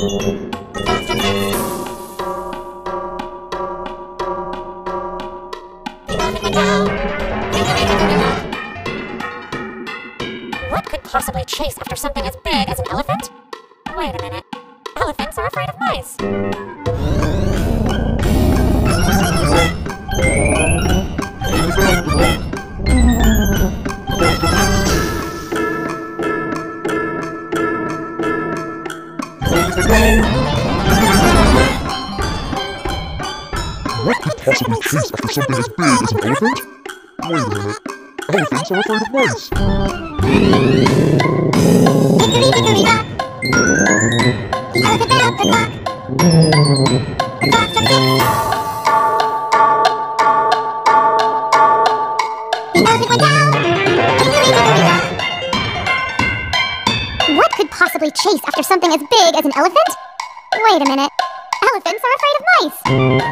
What could possibly chase after something as big as an elephant? Wait a minute. Elephants are afraid of mice. What could possibly chase after something as big as an elephant? Wait a minute. Elephants are afraid of mice. Could possibly chase after something as big as an elephant? Wait a minute. Elephants are afraid of mice.